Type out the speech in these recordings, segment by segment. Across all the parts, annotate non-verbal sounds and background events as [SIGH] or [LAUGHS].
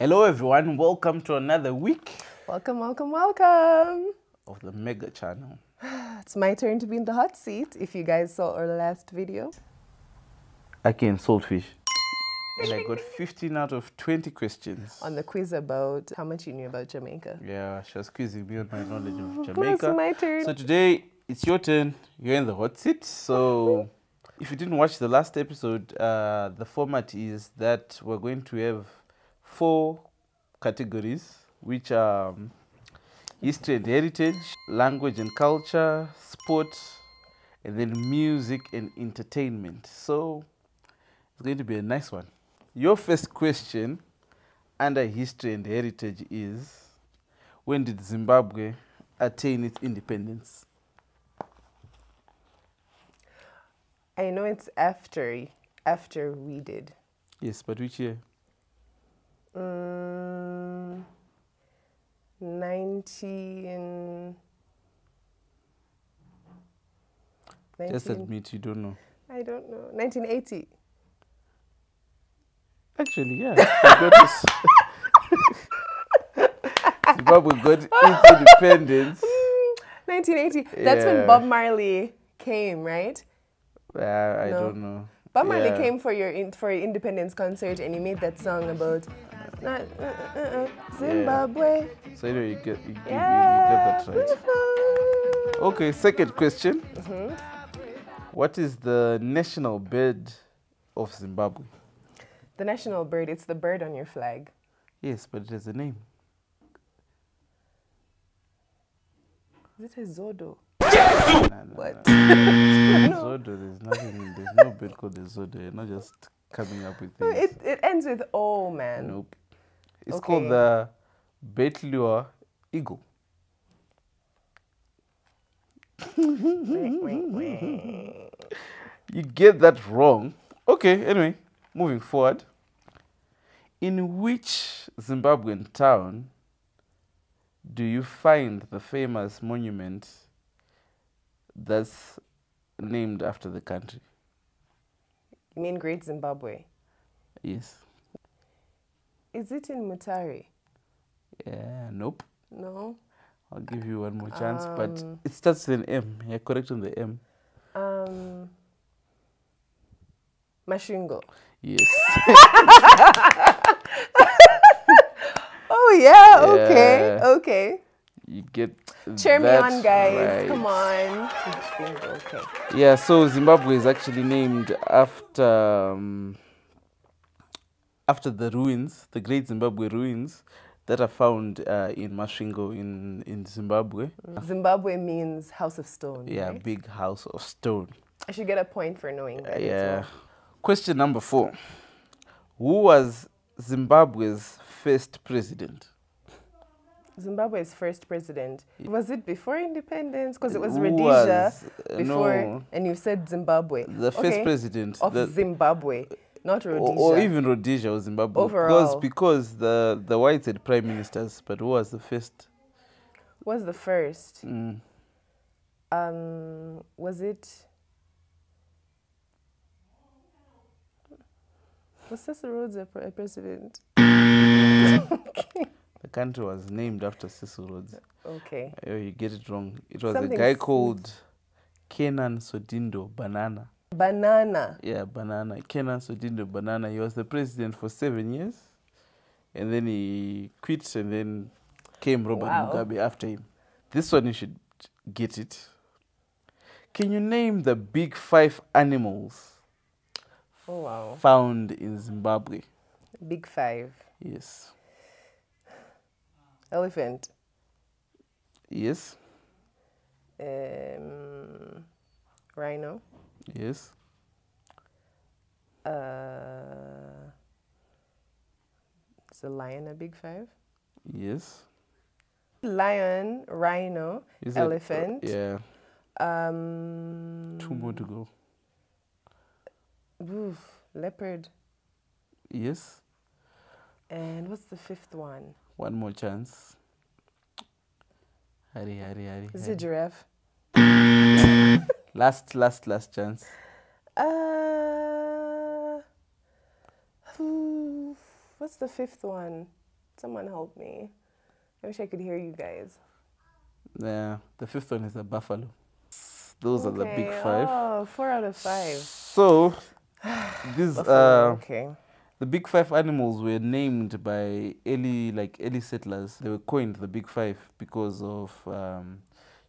Hello, everyone. Welcome to another week Welcome, welcome, welcome. of the Mega Channel. [SIGHS] It's my turn to be in the hot seat. If you guys saw our last video, and Saltfish. And I got 15 out of 20 questions. on the quiz about how much you knew about Jamaica. Yeah, she was quizzing me on my knowledge of [GASPS] it's Jamaica. my turn. So today it's your turn. You're in the hot seat. So [LAUGHS] if you didn't watch the last episode, uh, the format is that we're going to have four categories, which are um, history and heritage, language and culture, sport, and then music and entertainment. So it's going to be a nice one. Your first question under history and heritage is when did Zimbabwe attain its independence? I know it's after after we did. Yes, but which year? Mm, 19, Just 19 admit you don't know. I don't know. 1980. Actually, yeah. we got this. [LAUGHS] Zimbabwe got its independence. [LAUGHS] 1980. That's Yeah. when Bob Marley came, right? Uh, I No. don't know. Bob Marley Yeah. came for your in, for your independence concert and he made that song about not, uh, uh, uh, Zimbabwe. So anyway, you get, you, you- you, you get that right. Okay, second question. What is the national bird of Zimbabwe? The national bird, it's the bird on your flag. Yes, but it has a name. Is it a Zodo? Nah, [LAUGHS] nah, What? [LAUGHS] nah. Zodo, there's nothing, there's no bird called a Zodo. You're not just coming up with No, things. it, it ends with O, man. Nope. It's Okay. called the Bateleur eagle. [LAUGHS] You get that wrong. Okay, anyway, moving forward. In which Zimbabwean town do you find the famous monument that's named after the country? You mean Great Zimbabwe? Yes. Is it in Mutare? Yeah, nope. No. I'll give you one more chance, but Um, it starts with an M. You're correct on the M. Um, Masvingo. Yes. [LAUGHS] Oh yeah. Okay. Yeah. Okay. you get Cheer me on, guys. right. Come on. Okay. Yeah, so Zimbabwe is actually named after um, after the ruins, the Great Zimbabwe ruins that are found uh, in Masvingo in in Zimbabwe. Zimbabwe means house of stone. Yeah, right? big house of stone. I should get a point for knowing that. yeah. well. Question number four: Who was Zimbabwe's first president? Zimbabwe's first president. Was it before independence? Because it was Who Rhodesia was- uh, before, no. and you said Zimbabwe. The first president of the- Zimbabwe, not or, Rhodesia. or even Rhodesia or Zimbabwe. Overall. because because the the whites had prime ministers, but who was the first? was the first? Mm. Um, was it? Was Cecil Rhodes a, pre- president? [LAUGHS] The country was named after Cecil Rhodes. Okay. Oh, you get it wrong. It was Something a guy called Canaan Sodindo Banana. Banana. Yeah, Banana. Canaan Sodindo Banana. He was the president for seven years. And then he quit and then came Robert Wow. Mugabe after him. This one you should get it. Can you name the big five animals Oh wow. found in Zimbabwe? Big five. Yes. Elephant. Yes. Um, rhino. Yes. Uh, is a lion a big five? Yes. Lion, rhino, Is it- elephant. yeah. Um, Two more to go. oof, leopard. Yes. And what's the fifth one? One more chance. Hurry, hurry, hurry. Is hurry. it giraffe? Last, last, last chance. Uh, what's the fifth one? Someone help me. I wish I could hear you guys. Yeah, the fifth one is a buffalo. Those are the big Okay, five. Oh, four out of five. So, [SIGHS] these Buffalo, uh, okay. the big five animals were named by early like early settlers. They were coined the big five because of um,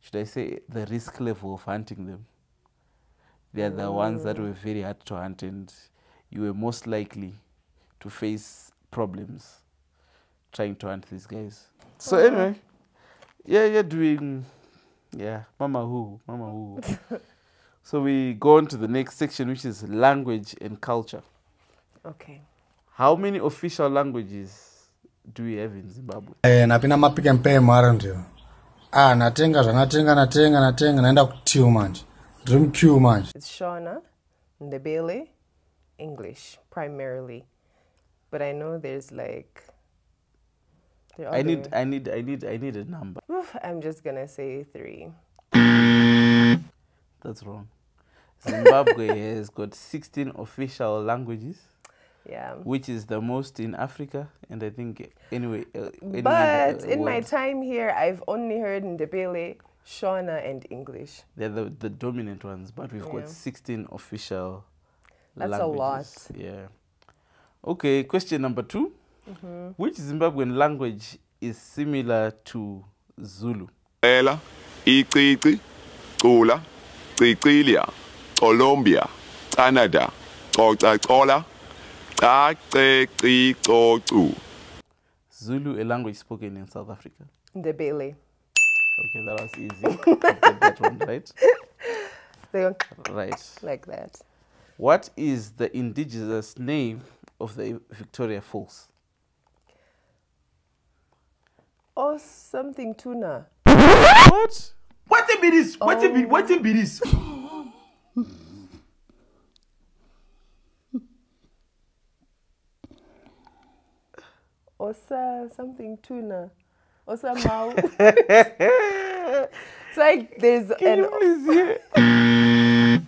should I say the risk level of hunting them. They are the ones that were very hard to hunt, and you were most likely to face problems trying to hunt these guys. So Oh. anyway, yeah, you're doing, yeah, Mama who, Mama who. [LAUGHS] so we go on to the next section, which is language and culture. Okay. How many official languages do we have in Zimbabwe? Eh, napinda mapick and pay mara ndiyo ah natenga zvanatenga natenga natenga naenda kutiu manje ndiri muq manje It's Shona, Ndebele, English primarily, but I know there's like. There are I need, I need, I need, I need a number. Oof, I'm just gonna say three. That's wrong. Zimbabwe [LAUGHS] has got 16 official languages, Yeah. which is the most in Africa, and I think anyway. Uh, anywhere in But the in my time here, I've only heard Ndebele, Shona, and English. they're the, the dominant ones, but we've Yeah. got 16 official That's a languages. Yeah. Okay, question number 2 Mm-hmm. Which Zimbabwean language is similar to Zulu? Ela, Icici, Cula, Cicilia, Colombia, Canada, Coca Cola, Cacicocu. Zulu, a language spoken in South Africa. Ndebele. Okay, that was easy. [LAUGHS] That one right. [LAUGHS] They Right. like that. What is the indigenous name of the Victoria Falls? Oh, something tuna. What? Wetin be this? Wetin be wetin be this? Osa something tuna. Mau. [LAUGHS] it's like there's Can an you please hear?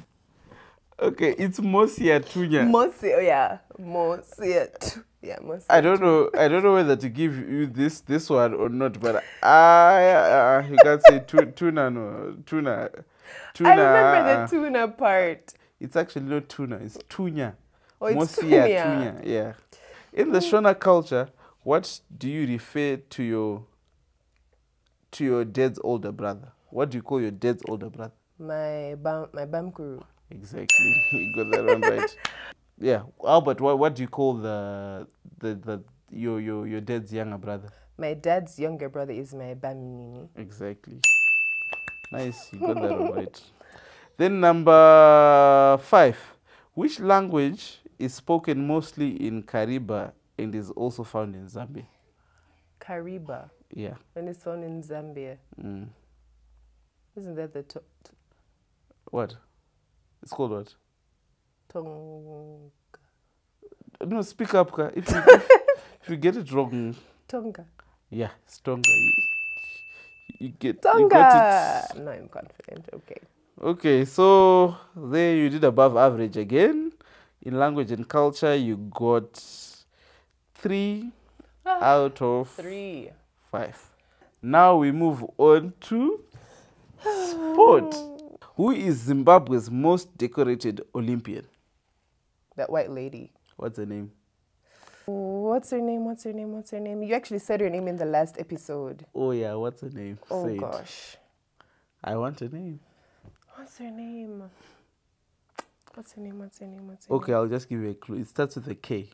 okay, it's Mosi-oa-Tunya. Mosi. Oh yeah, Mosi. Yeah, Mosi. I don't know. I don't know whether to give you this this one or not, but I uh, you can't say tu- tuna no tuna tuna. I remember the tuna part. It's actually not tuna. It's tunya. Oh, it's Mosi-oa-tunya. tunya. Yeah. In the Shona culture, what do you refer to your to your dad's older brother? What do you call your dad's older brother? My bam, my bamkuru. Exactly. [LAUGHS] you got that one right. [LAUGHS] Yeah. Albert, what what do you call the the, the your your your dad's younger brother? My dad's younger brother is my bamnini. Exactly. Nice, you got that one right. [LAUGHS] Then number five. Which language is spoken mostly in Kariba and is also found in Zambia? Kariba, Yeah. When it's found in Zambia. Mm. Isn't that the to- t- What? It's called what? Tonga. No, speak up, Ka. If you if, [LAUGHS] if you get it wrong, Tonga? yeah, it's stronger. You, you get you Tonga. got it. No, I'm confident. Okay. Okay, so there you did above average again. In language and culture, you got three out of Three. Five. Now we move on to sport. [SIGHS] Who is Zimbabwe's most decorated Olympian? That white lady. What's her name? What's her name? What's her name? What's her name? You actually said her name in the last episode. Oh yeah, what's her name? Oh Say it. gosh. I want a name. What's her name? What's her name? What's her name? What's her Okay, name? I'll just give you a clue. It starts with a K.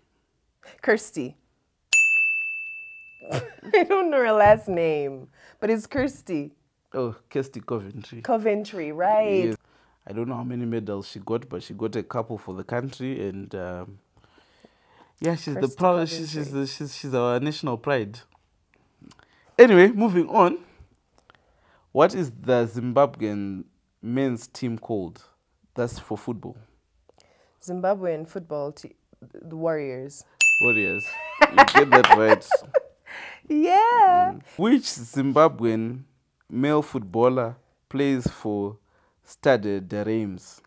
Kirsty. [LAUGHS] I don't know her last name, but it's Kirsty. Oh, Kirsty Coventry. Coventry, right? Yes. I don't know how many medals she got, but she got a couple for the country, and um, yeah, she's the proud. She's she's, the, she's she's our national pride. Anyway, moving on. What is the Zimbabwean men's team called? That's for football. Zimbabwean football team, the Warriors. Warriors. you get that right. [LAUGHS] Yeah. Mm. Which Zimbabwean male footballer plays for Stade de Reims?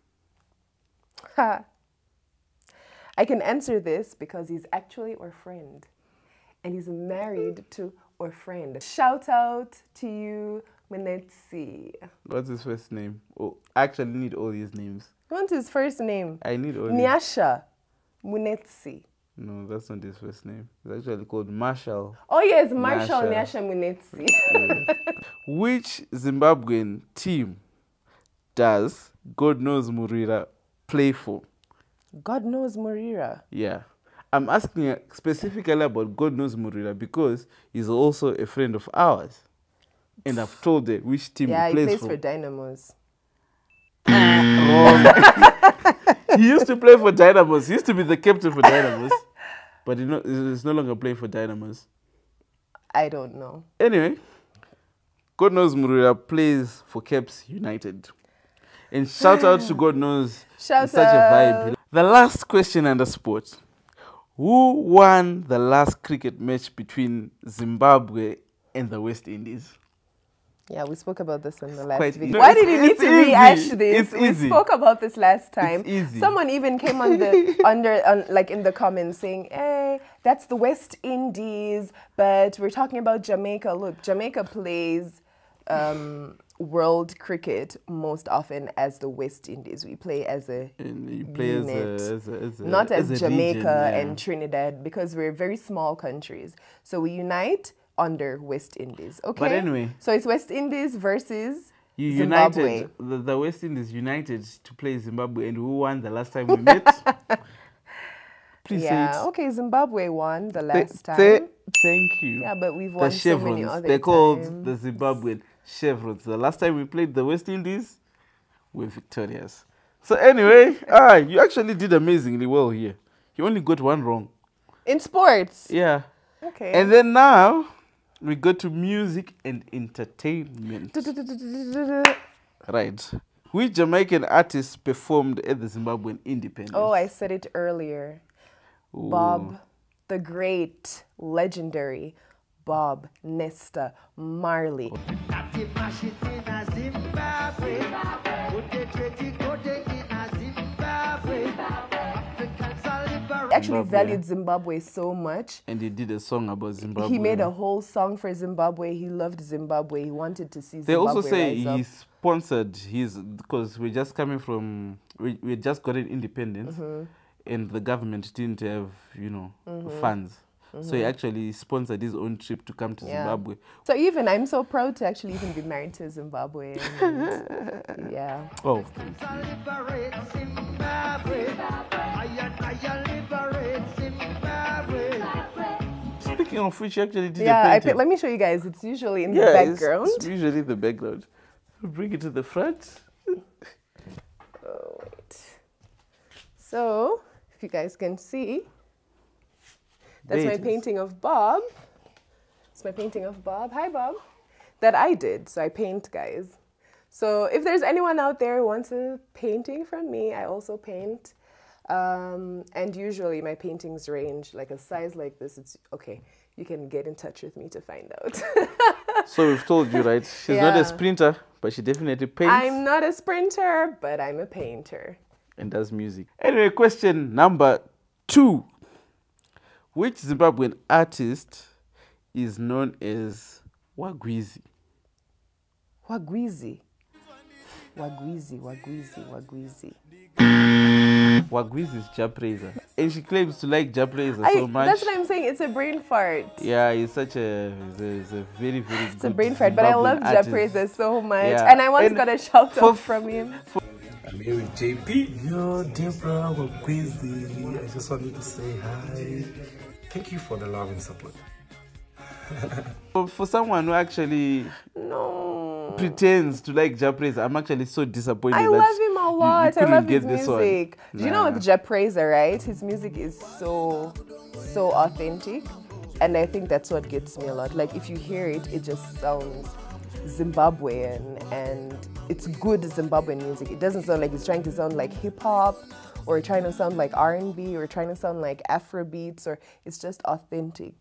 Ha. I can answer this because he's actually our friend. and he's married to our friend. Shout out to you, Munetsi. What's his first name? Oh, I actually need all these names. You want his first name? I need all these. Nyasha Munetsi. No, that's not his first name. It's actually called Marshall. Oh yes, Marshall Nyasha. Nyasha Which Zimbabwean team does Godknows Murira play for? Godknows Murira. Yeah. I'm asking uh, specifically about Godknows Murira because he's also a friend of ours. And I've told her which team Yeah, he he plays, plays for. for Dynamos. [CLEARS THROAT] [LAUGHS] he used to play for Dynamos. He used to be the captain for Dynamos. but he no, he's no longer playing for Dynamos. I don't know. Anyway, Godknows Murira plays for Caps United. And shout out to Godknows Shout such a vibe. The last question under sport. Who won the last cricket match between Zimbabwe and the West Indies? Yeah, we spoke about this in the last quite video. easy. Why did you need to easy. rehash this? It's we easy. spoke about this last time. easy. Someone even came on the [LAUGHS] under on, like in the comments saying, "Hey, that's the West Indies," but we're talking about Jamaica. Look, Jamaica plays um, world cricket most often as the West Indies. We play as a play as unit. a, as a, as a not as, Jamaica region, yeah. and Trinidad because we're very small countries. So we unite under West Indies. Okay. But anyway. So it's West Indies versus You Zimbabwe. united, the, the West Indies united to play Zimbabwe, and who won the last time we [LAUGHS] met? Please yeah. say it. Okay. Zimbabwe won the Th- last time. th- thank you. yeah, but we've the won so many chevrons. other They're called times. the Zimbabwean chevrons. The last time we played the West Indies, we're victorious. So anyway, [LAUGHS] ah, you actually did amazingly well here. You only got one wrong. in sports. Yeah. Okay. And then now we go to music and entertainment. Right. Which Jamaican artists performed at the Zimbabwean independence? oh, I said it earlier. Bob, the great, legendary Bob Nesta Marley. He actually Zimbabwe. valued Zimbabwe so much. And he did a song about Zimbabwe. He made a whole song for Zimbabwe. He loved Zimbabwe. He wanted to see Zimbabwe They also say rise up. he sponsored his because we're just coming from we we just got an independence, Mm-hmm. and the government didn't have you know Mm-hmm. funds, so he actually sponsored his own trip to come to Yeah. Zimbabwe. So even I'm so proud to actually even be married to a Zimbabwean. and, [LAUGHS] yeah. Oh, speaking of which, you actually did Yeah, a painting. pa- let me show you guys. It's usually in yeah, the it's- background. It's, usually the background. Bring it to the front. Oh, wait. So, if you guys can see, that's There my painting of Bob. It's my painting of Bob. Hi, Bob. That I did. So I paint, guys. So if there's anyone out there who wants a painting from me, I also paint. Um, and usually my paintings range like a size like this. It's okay. You can get in touch with me to find out. [LAUGHS] So we've told you, right? She's not a sprinter, but she definitely paints. I'm not a sprinter, but I'm a painter. and does music. Anyway, question number two. Which Zimbabwean artist is known as Wagwizi? Wagwizi. Wagwizi, Wagwizi, Wagwizi. Wagwizi is Jah Prayzah. And she claims to like Jah Prayzah so much. that's what I'm saying. It's a brain fart. yeah, he's such a, he's a, he's a very, very It's a brain fart, but I love Jah Prayzah so much. Yeah. And I once And got a shout out from him. I'm here with JP. Yo, Deborah Wagwizi. I just wanted to say hi. Thank you for the love and support. [LAUGHS] For, for someone who actually No. Pretends to like Jah Prayzah, I'm actually so disappointed I that love him a lot. I love get his this one. music. Do you know Nah. with Jah Prayzah, right? His music is so, so authentic. And I think that's what gets me a lot. Like if you hear it, it just sounds Zimbabwean and it's good Zimbabwean music. It doesn't sound like it's trying to sound like hip hop or trying to sound like R&B or trying to sound like Afro beats or it's just authentic.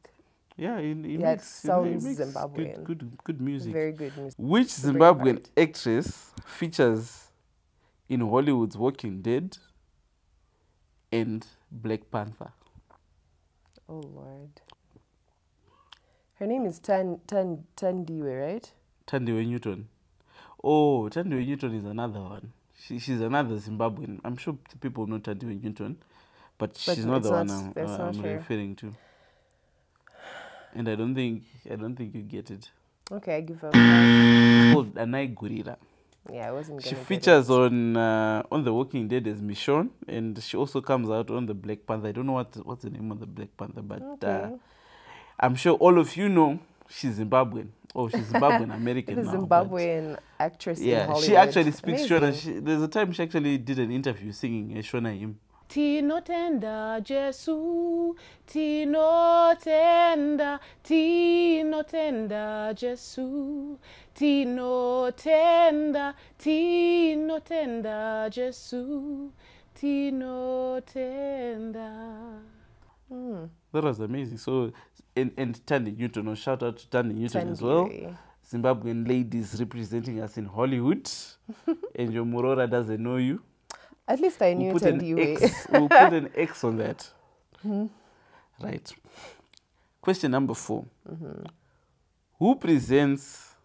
Yeah, he, he Yeah, it makes, he sounds makes Zimbabwean. Good, good, good music. Very good music. Which Zimbabwean actress features in Hollywood's Walking Dead and Black Panther? Oh Lord. Her name is Tan Tan Thandiwe, right? Thandiwe Newton. Oh, Thandiwe Newton is another one. She, she's another Zimbabwean. I'm sure people know Thandiwe Newton, but, But she's not the not- one I'm, uh, I'm referring to. And I don't think I don't think you get it. Okay, I give up. It's called Anai Gurira. Yeah, I wasn't. She features on uh, on The Walking Dead as Michonne, and she also comes out on the Black Panther. I don't know what what's the name of the Black Panther, but uh, I'm sure all of you know she's Zimbabwean. Oh, she's Zimbabwean [LAUGHS] American The now. Zimbabwean actress. in Yeah, she actually speaks Shona. She, there's a time she actually did an interview singing a Shona hymn. Tinotenda jesu tinotenda tinotenda jesu tinotenda tinotenda jesu tinotenda That was amazing. So, and, and Tandy Newton, or shout out to Tandy Newton as well. Zimbabwean ladies representing us in Hollywood. [LAUGHS] and your Morora doesn't know you. At least I knew We'll put, an Thandiwe. X, we'll put an [LAUGHS] X on that. Right. Question number 4 Who presents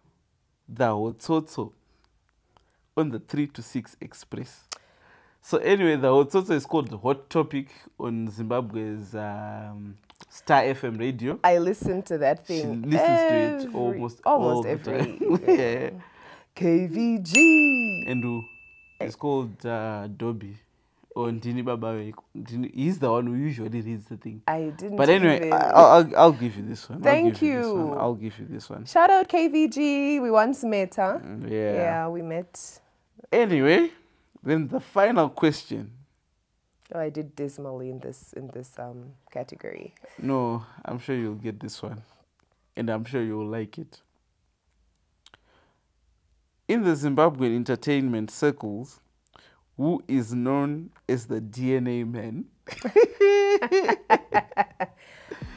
the Hotsotso on the 3 to 6 Express? So, anyway, the Hotsotso is called Hot Topic on Zimbabwe's um, Star FM radio. I listen to that thing. She listens to it every- almost almost every. yeah. [LAUGHS] [LAUGHS] KVG. And who? It's called uh, Dobby. Or Ndini Babawe. Ndini- He's the one who usually reads the thing. I didn't. But anyway, I'll, I'll, I'll give you this one. I'll Thank you. One. I'll give you this one. Shout out KVG. We once met, huh? Yeah. Yeah, we met. Anyway, then the final question. Oh, I did dismally in this in this um category. No, I'm sure you'll get this one. And I'm sure you'll like it. In the Zimbabwean entertainment circles, who is known as the DNA man? [LAUGHS]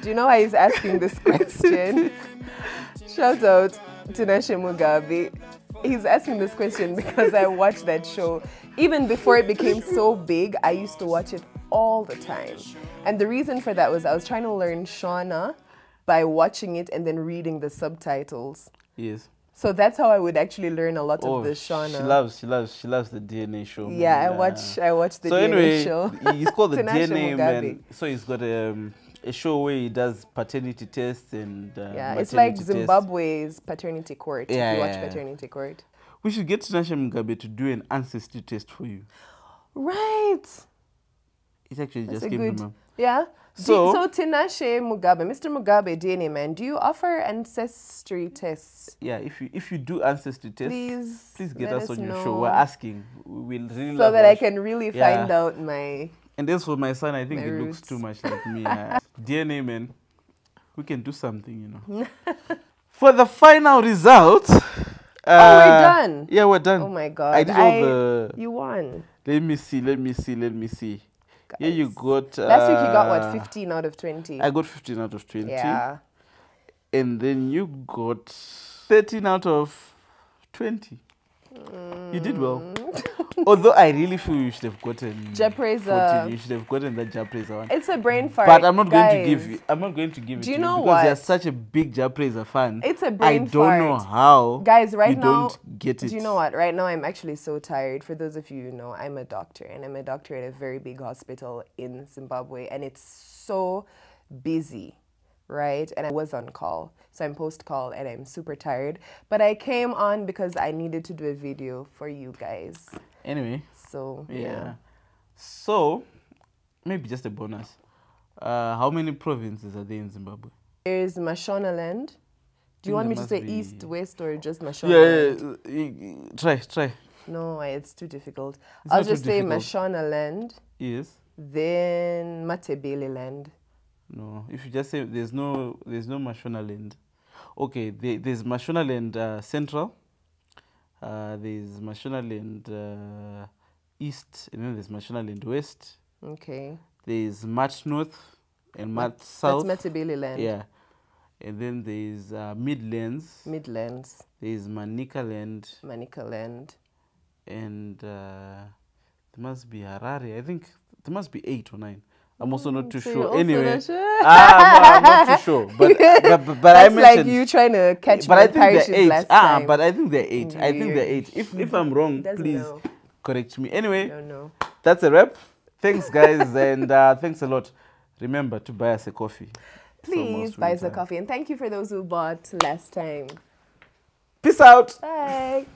Do you know why he's asking this question? [LAUGHS] Shout out to Nashe Mugabe. He's asking this question because I watched that show. Even before it became so big, I used to watch it all the time. And the reason for that was I was trying to learn Shona by watching it and then reading the subtitles. Yes. So that's how I would actually learn a lot Oh, of the Shona. she loves, she loves, she loves the DNA show. man. yeah, I watch I watch the so DNA anyway, show. [LAUGHS] he's called the DNA man. So he's got um, a show where he does paternity tests and uh, Yeah, it's like maternity tests. Zimbabwe's paternity court. Yeah, if you watch yeah, yeah. paternity court. We should get Tinashe Mugabe to do an ancestry test for you. Right. It actually That's just came good. to Yeah. So- so Tinashe Mugabe, Mr. Mugabe, DNA man, do you offer ancestry tests? Yeah, if you if you do ancestry tests, Please please get us us on your show. We're asking. We will really So that I can really Yeah. find out my. And as for my son, I think he looks too much like me. Uh, [LAUGHS] DNA man, we can do something, you know. [LAUGHS] for the final result. Uh, Oh, we're done. Yeah, we're done. Oh my God. I did all the. You won. Let me see. Let me see. Let me see. Here you Guys. got. Last week you got uh, what, 15 out of 20? I got 15 out of 20. yeah. And then you got 13 out of 20. You did well. [LAUGHS] Although I really feel you should have gotten Jah Prayzah. 14. You should have gotten that Jah Prayzah one. It's a brain fart. But I'm not going to give you. I'm not going to give it Do you to know you because you're such a big Jah Prayzah fan. It's a brain fire. I don't know how. Guys, right you now, don't get it. do you know what? Right now, I'm actually so tired. For those of you who know, I'm a doctor, and I'm a doctor at a very big hospital in Zimbabwe, and it's so busy, right? And I was on call, so I'm post call, and I'm super tired. But I came on because I needed to do a video for you guys. Anyway, So yeah. yeah, So, maybe just a bonus. Uh, how many provinces are there in Zimbabwe? there's Mashonaland. Do you want me to say must east, west, or just Mashonaland? yeah, yeah, yeah, try, try. No, it's too difficult. It's I'll just say difficult. Mashonaland. Yes. Then Matabeleland. No, if you just say there's no there's no Mashonaland. Okay, there, there's Mashonaland uh, Central. Uh, there's Mashonaland uh, East, and then there's Mashonaland West. Okay. There's Mat North and Mat South. That's Matabeleland. Yeah, and then there's uh, Midlands. Midlands, There's Manicaland, Manika land. and uh, there must be Harare. I think there must be eight or nine. I'm also not too so sure. anyway, not sure? ah, I'm not too [LAUGHS] sure. But but, but, but I mentioned. like you trying to catch but I think they're eight. Ah, time. but I think they're eight. I think they're eight. If if I'm wrong, Doesn't please know. correct me. Anyway, that's a wrap. Thanks, guys, and uh, thanks a lot. Remember to buy us a coffee. Please buy us a coffee. And thank you for those who bought last time. Peace out. Bye.